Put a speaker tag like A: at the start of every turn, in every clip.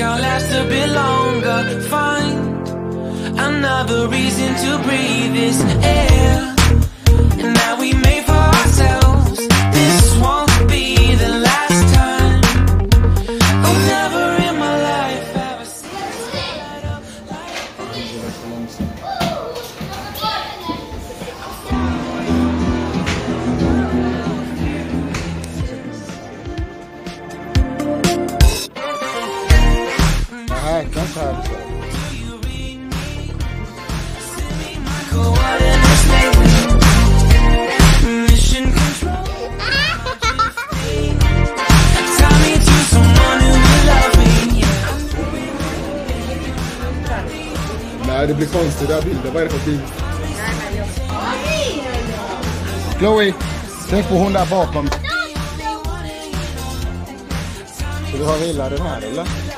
A: I'll last a bit longer. Find another reason to breathe this air. And now we made for ourselves. verkligen skön.
B: Nej, det blir konstiga bilder. Vad är det för bild? Chloe, tänk på hon där bakom. Ska du ha hela den här eller?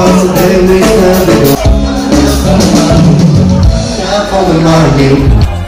A: was the day we started. Now for the
C: money.